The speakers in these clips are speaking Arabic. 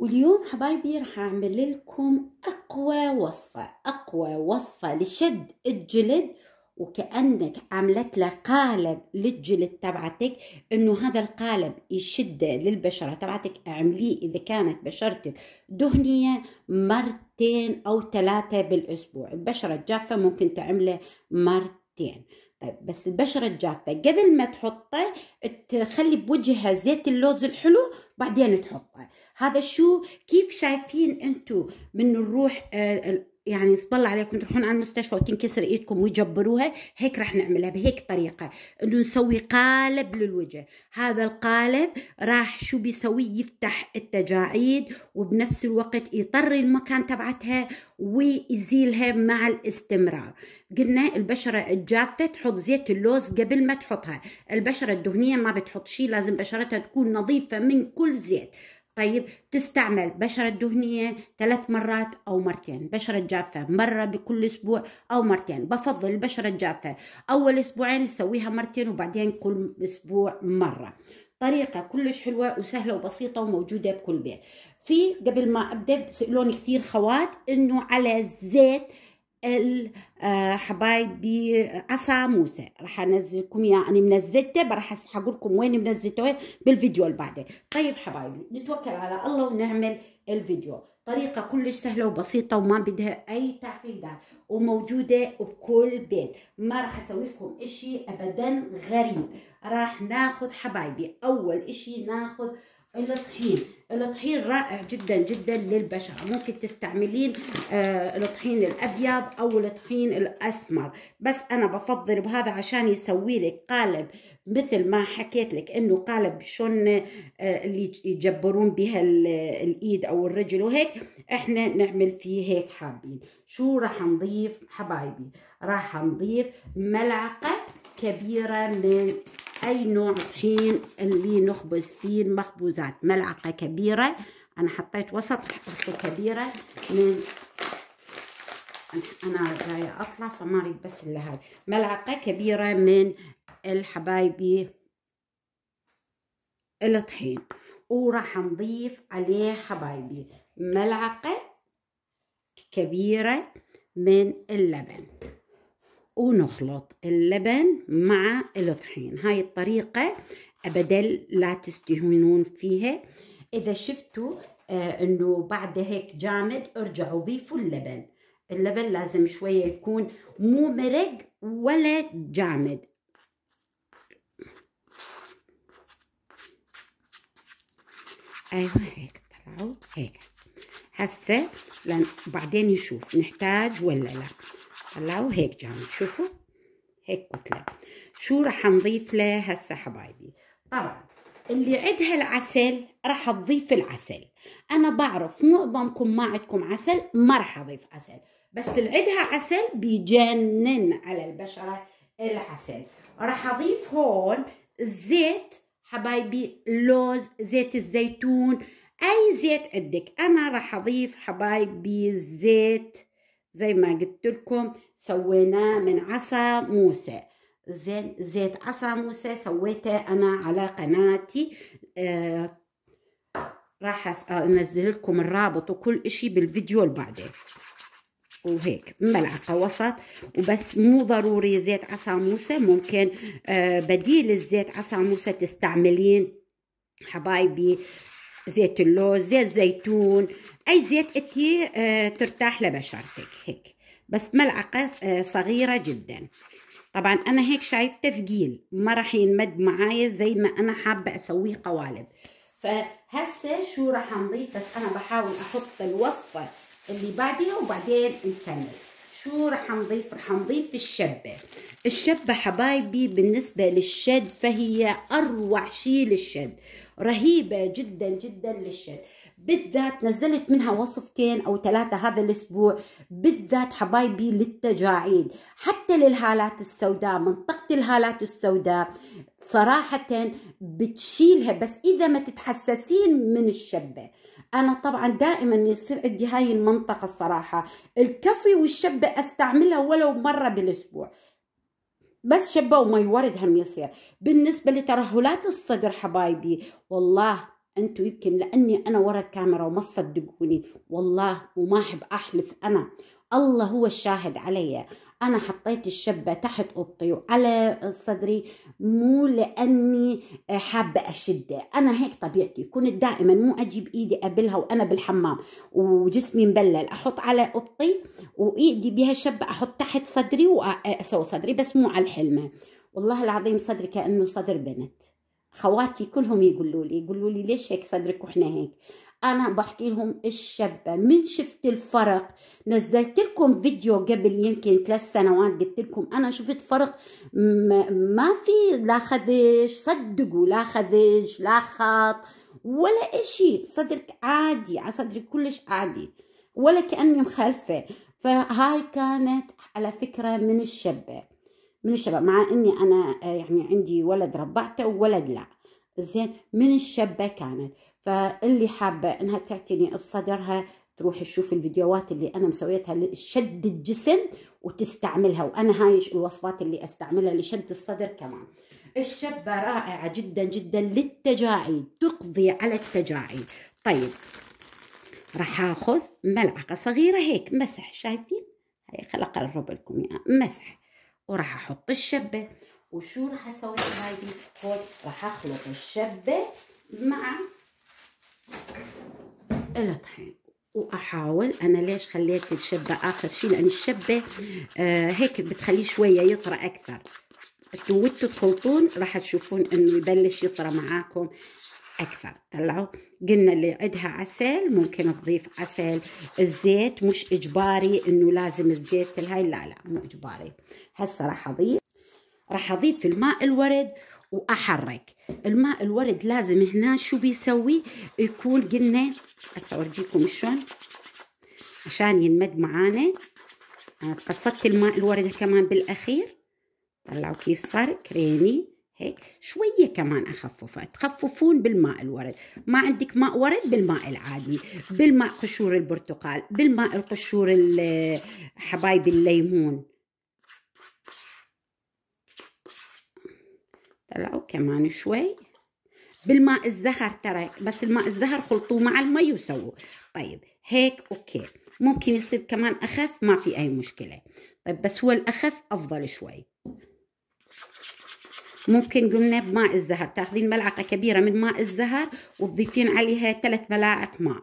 واليوم حبايبي رح أعمل لكم أقوى وصفة أقوى وصفة لشد الجلد وكأنك عملت له قالب للجلد تبعتك إنه هذا القالب يشد للبشرة تبعتك. اعمليه إذا كانت بشرتك دهنية مرتين أو ثلاثة بالأسبوع. البشرة الجافة ممكن تعمله مرتين. بس البشرة الجافة. قبل ما تحطه تخلي بوجهها زيت اللوز الحلو بعدين تحطه. هذا شو؟ كيف شايفين انتو من نروح آه، يعني اسم الله عليكم تروحون على المستشفى وتنكسر إيدكم ويجبروها هيك راح نعملها بهيك طريقة إنه نسوي قالب للوجه. هذا القالب راح شو بيسوي؟ يفتح التجاعيد وبنفس الوقت يطري المكان تبعتها ويزيلها مع الاستمرار. قلنا البشرة الجافة تحط زيت اللوز قبل ما تحطها. البشرة الدهنية ما بتحط شيء لازم بشرتها تكون نظيفة من كل زيت. طيب تستعمل بشرة دهنية ثلاث مرات أو مرتين. بشرة جافة مرة بكل أسبوع أو مرتين. بفضل البشرة الجافة أول أسبوعين تسويها مرتين وبعدين كل أسبوع مرة. طريقة كلش حلوة وسهلة وبسيطة وموجودة بكل بيت. في قبل ما أبدأ سألوني كثير خوات إنه على زيت حبايبي عصا موسى. راح انزلكم اياه أنا منزلته راح أقول لكم وين منزلته بالفيديو اللي بعده طيب حبايبي نتوكل على الله ونعمل الفيديو. طريقة كلش سهلة وبسيطة وما بدها أي تعقيدات وموجودة بكل بيت. ما راح أسوي لكم إشي أبدا غريب. راح ناخذ حبايبي أول إشي ناخذ الطحين الطحين رائع جدا جدا للبشرة ممكن تستعملين آه الطحين الأبيض أو الطحين الأسمر. بس أنا بفضل بهذا عشان يسوي لك قالب مثل ما حكيت لك إنه قالب شلون آه اللي يجبرون بها الإيد أو الرجل وهيك. إحنا نعمل فيه هيك حابين. شو راح نضيف حبايبي؟ راح نضيف ملعقة كبيرة من أي نوع طحين اللي نخبز فيه المخبوزات؟ ملعقة كبيرة أنا حطيت وسط حطيت كبيرة من أنا جاية أطلع فما أريد بس إلا هاي. ملعقة كبيرة من الحبايبي الطحين وراح نضيف عليه حبايبي ملعقة كبيرة من اللبن. ونخلط اللبن مع الطحين. هاي الطريقة أبدا لا تستهونون فيها. إذا شفتوا آه أنه بعد هيك جامد ارجعوا ضيفوا اللبن. اللبن لازم شوية يكون مو مرق ولا جامد. أيوة هيك طلعوا هيك. هسه لأن بعدين نشوف نحتاج ولا لا. طلعوا هيك جامد شوفوا هيك كتلة شو رح نضيف له هسه حبايبي؟ طبعا اللي عندها العسل رح تضيف العسل. أنا بعرف معظمكم ما عندكم عسل ما رح أضيف عسل. بس اللي عندها عسل بيجنن على البشرة العسل. رح أضيف هون زيت حبايبي لوز زيت الزيتون أي زيت عندك. أنا رح أضيف حبايبي زيت زي ما قلت لكم سويناه من عصا موسى. زين زيت عصا موسى سويته أنا على قناتي. آه راح أنزل لكم الرابط وكل إشي بالفيديو اللي بعده وهيك ملعقة وسط. وبس مو ضروري زيت عصا موسى ممكن آه بديل الزيت عصا موسى تستعملين حبايبي زيت اللوز زيت زيتون أي زيت أنتي آه ترتاح لبشرتك هيك. بس ملعقة آه صغيرة جدا. طبعا أنا هيك شايف تثقيل ما راح ينمد معايا زي ما أنا حابة أسويه قوالب. فهسه شو راح نضيف؟ بس أنا بحاول أحط الوصفة اللي بعدها وبعدين نكمل. شو رح نضيف؟ رح نضيف الشبة. الشبة حبايبي بالنسبة للشد فهي أروع شيء للشد. رهيبة جدا جدا للشد. بالذات نزلت منها وصفتين أو ثلاثة هذا الأسبوع. بالذات حبايبي للتجاعيد. حتى للهالات السوداء منطقة الهالات السوداء صراحة بتشيلها بس إذا ما تتحسسين من الشبة. أنا طبعا دائما يصير عندي هاي المنطقة الصراحة. الكفي والشبة أستعملها ولو مرة بالأسبوع. بس شبة ومي ورد هم يصير. بالنسبة لترهلات الصدر حبايبي والله أنتوا يمكن لأني أنا ورا الكاميرا وما تصدقوني والله وما أحب أحلف أنا. الله هو الشاهد علي. أنا حطيت الشبة تحت أوضتي وعلى صدري مو لأني حابة أشده. أنا هيك طبيعتي كنت دائما مو أجيب إيدي قبلها وأنا بالحمام وجسمي مبلل. أحط على أوضتي وإيدي بها الشبه أحط تحت صدري واسوي صدري بس مو على الحلمة. والله العظيم صدري كأنه صدر بنت. خواتي كلهم يقولوا لي يقولوا لي ليش هيك صدرك وإحنا هيك؟ أنا بحكي لهم الشبه من شفت الفرق؟ نزلت لكم فيديو قبل يمكن ثلاث سنوات قلت لكم أنا شفت فرق ما في لا خذش صدقوا لا خذش لا خط ولا إشي صدرك عادي على صدرك كلش عادي ولا كأني مخلفة. فهاي كانت على فكرة من الشبه من الشباب مع إني أنا يعني عندي ولد رضعته وولد لا. زين من الشبه كانت. فاللي حابة إنها تعتني بصدرها تروح تشوف الفيديوهات اللي أنا مسويتها لشد الجسم وتستعملها. وأنا هاي الوصفات اللي أستعملها لشد الصدر كمان. الشبة رائعة جدا جدا للتجاعيد تقضي على التجاعيد. طيب راح آخذ ملعقة صغيرة هيك مسح. شايفين؟ هاي خلق اقرب لكم مسح. وراح أحط الشبة. وشو راح أسوي؟ هاي هون راح أخلط الشبة مع الطحين وأحاول. أنا ليش خليت الشبة آخر شيء لأن الشبة آه هيك بتخليه شوية يطرى أكثر. أنتوا تخلطون راح تشوفون إنه يبلش يطرى معاكم أكثر. طلعوا. قلنا اللي عندها عسل ممكن تضيف عسل الزيت. مش إجباري إنه لازم الزيت الهاي. لا لا مو إجباري. هسه راح أضيف. راح أضيف الماء الورد. وأحرك. الماء الورد لازم هنا شو بيسوي؟ يكون قلنا هسه أورجيكم شلون؟ عشان ينمد معانا. أنا قصدت الماء الورد كمان بالأخير. طلعوا كيف صار؟ كريمي. هيك. شوية كمان اخففه تخففون بالماء الورد. ما عندك ماء ورد؟ بالماء العادي. بالماء قشور البرتقال. بالماء القشور حبايب الليمون. طلعوا كمان شوي. بالماء الزهر ترى بس الماء الزهر خلطوه مع المي وسووا طيب هيك أوكي. ممكن يصير كمان أخف؟ ما في أي مشكلة. طيب بس هو الأخف أفضل شوي. ممكن قلنا بماء الزهر. تاخذين ملعقة كبيرة من ماء الزهر وتضيفين عليها ثلاث ملاعق ماء.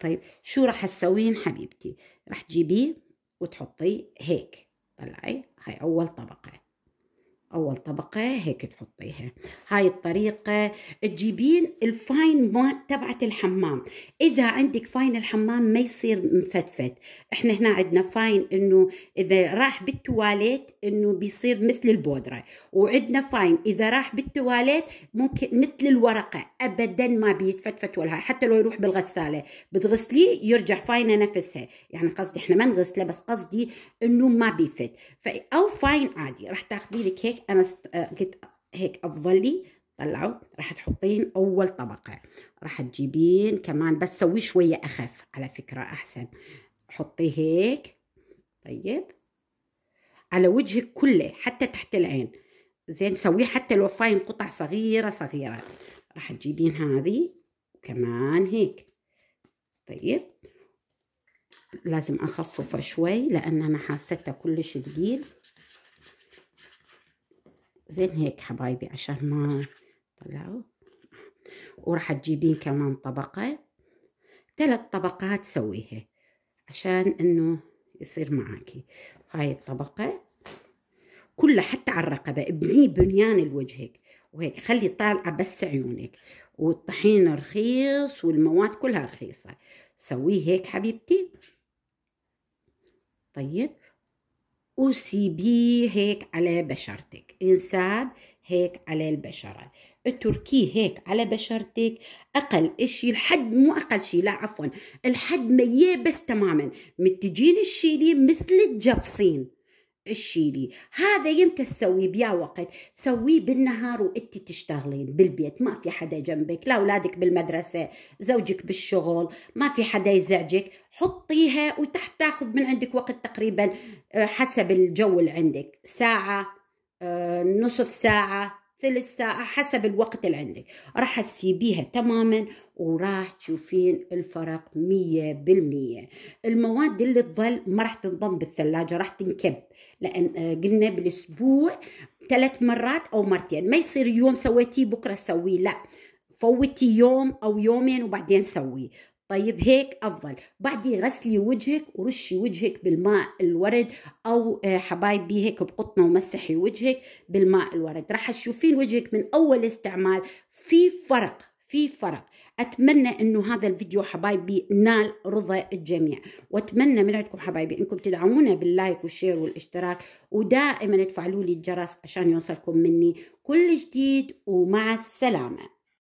طيب شو راح تسوين حبيبتي؟ راح تجيبيه وتحطيه هيك. طلعي هاي أول طبقة. أول طبقة هيك تحطيها. هاي الطريقة تجيبين الفاين تبعت الحمام. إذا عندك فاين الحمام ما يصير مفتفت. إحنا هنا عندنا فاين إنه إذا راح بالتواليت إنه بيصير مثل البودرة. وعندنا فاين إذا راح بالتواليت ممكن مثل الورقة. أبدا ما بيتفتفت ولا حتى لو يروح بالغسالة. بتغسليه يرجع فاينة نفسها. يعني قصدي إحنا ما نغسله بس قصدي إنه ما بيفت. أو فاين عادي. راح تاخذي لك هيك أنا قلت هيك أفضل لي طلعوا راح تحطين أول طبقة. راح تجيبين كمان بس سويه شوية أخف على فكرة أحسن. حطيه هيك. طيب. على وجهك كله حتى تحت العين. زين سويه حتى لو فاين قطع صغيرة صغيرة. راح تجيبين هذه وكمان هيك. طيب. لازم اخففه شوي لأن أنا حاسته كلش ثقيل زين هيك حبايبي عشان ما طلعوا. وراح تجيبين كمان طبقة. ثلاث طبقات سويها عشان إنه يصير معاكي. هاي الطبقة كلها حتى على الرقبة ابني بنيان لوجهك وهيك. خلي طالعة بس عيونك. والطحين رخيص والمواد كلها رخيصة. سويه هيك حبيبتي. طيب. وسيبيه هيك على بشرتك. انساب هيك على البشرة. اتركيه هيك على بشرتك. أقل إشي لحد مو أقل شي لا عفوا. لحد ما يبس تماما. متجين الشيلي مثل الجبصين. الشيلي. هذا يمتى تسويه بيا وقت سويه بالنهار وانت تشتغلين. بالبيت ما في حدا جنبك لا أولادك بالمدرسة زوجك بالشغل ما في حدا يزعجك. حطيها وتحت تاخذ من عندك وقت تقريبا حسب الجو اللي عندك. ساعة نصف ساعة ثلث ساعة حسب الوقت اللي عندك. راح تسيبيها تماما وراح تشوفين الفرق مية بالمية. المواد اللي تظل ما راح تنضم بالثلاجة راح تنكب. لأن آه، قلنا بالأسبوع ثلاث مرات أو مرتين. ما يصير يوم سويتيه بكرة تسويه لا. فوتي يوم أو يومين وبعدين سويه. طيب هيك أفضل. بعدي غسلي وجهك ورشي وجهك بالماء الورد أو آه، حبايبي هيك بقطنة ومسحي وجهك بالماء الورد. راح تشوفين وجهك من أول استعمال. في فرق في فرق. أتمنى إنه هذا الفيديو حبايبي نال رضا الجميع. وأتمنى من عندكم حبايبي إنكم تدعمونا بال like وال share والاشتراك ودائما تفعلوا لي الجرس عشان يوصلكم مني. كل جديد ومع السلامة.